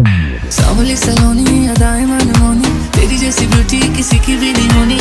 सावली सलोनी अदाएँ मनमोनी तेरी जैसी ब्यूटी किसी की भी नहीं होनी।